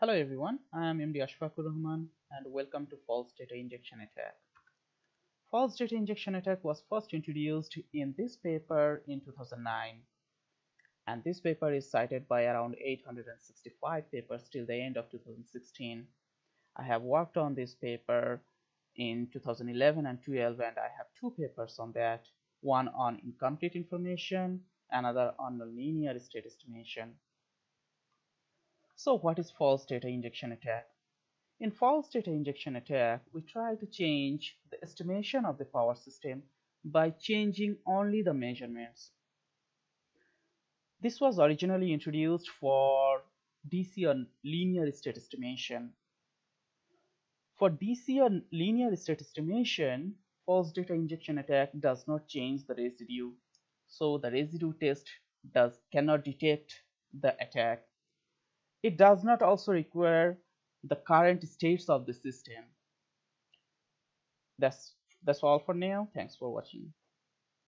Hello everyone, I am MD Ashfaqur Rahman and welcome to false data injection attack. False data injection attack was first introduced in this paper in 2009 and this paper is cited by around 865 papers till the end of 2016. I have worked on this paper in 2011 and 12 and I have two papers on that, one on incomplete information, another on nonlinear state estimation. So what is false data injection attack? In false data injection attack, we try to change the estimation of the power system by changing only the measurements. This was originally introduced for DC or linear state estimation. For DC or linear state estimation, false data injection attack does not change the residue. So the residue test does cannot detect the attack it does not also require the current states of the system. That's that's all for now. Thanks for watching.